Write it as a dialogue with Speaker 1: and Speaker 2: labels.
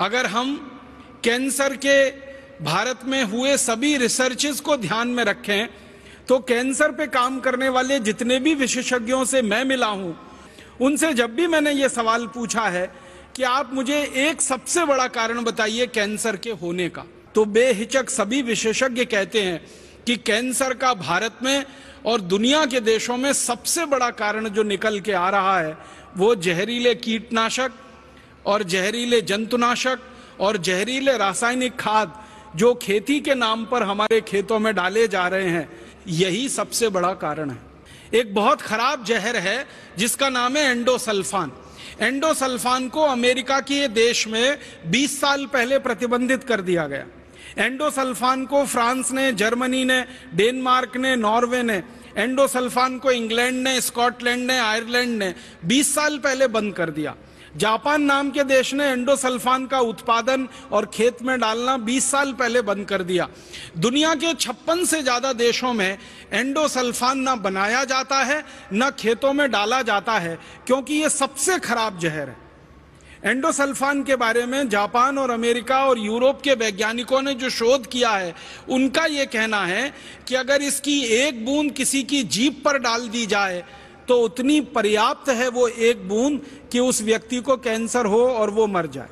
Speaker 1: अगर हम कैंसर के भारत में हुए सभी रिसर्चेस को ध्यान में रखें तो कैंसर पे काम करने वाले जितने भी विशेषज्ञों से मैं मिला हूँ, उनसे जब भी मैंने ये सवाल पूछा है कि आप मुझे एक सबसे बड़ा कारण बताइए कैंसर के होने का तो बेहिचक सभी विशेषज्ञ कहते हैं कि कैंसर का भारत में और दुनिया के देशों में सबसे बड़ा कारण जो निकल के आ रहा है, वो जहरीले कीटनाशक और जहरीले जंतुनाशक और जहरीले रासायनिक खाद जो खेती के नाम पर हमारे खेतों में डाले जा रहे हैं, यही सबसे बड़ा कारण है। एक बहुत खराब जहर है, जिसका नाम है एंडोसल्फान। एंडोसल्फान को अमेरिका के देश में 20 साल पहले प्रतिबंधित कर दिया गया। एंडोसल्फान को फ्रांस ने, जर्मनी ने, डेनमार्क ने, नॉर्वे ने, एंडोसल्फान को इंग्लैंड ने, स्कॉटलैंड ने, आयरलैंड ने 20 साल पहले बंद कर दिया। जापान नाम के देश ने एंडोसल्फान का उत्पादन और खेत में डालना 20 साल पहले बंद कर दिया। दुनिया के छप्पन से ज़्यादा देशों में एंडोसल्फान ना बनाया जाता है, न खेतों में डाला जाता है, क्योंकि ये सबसे खराब जहर है। एंडोसल्फान के बारे में जापान और अमेरिका और यूरोप के वैज्ञानिकों ने जो शोध किया है, उनका यह कहना है कि अगर इसकी एक बूंद किसी की जीप पर डाल दी जाए तो उतनी पर्याप्त है वो एक बूंद कि उस व्यक्ति को कैंसर हो और वो मर जाए।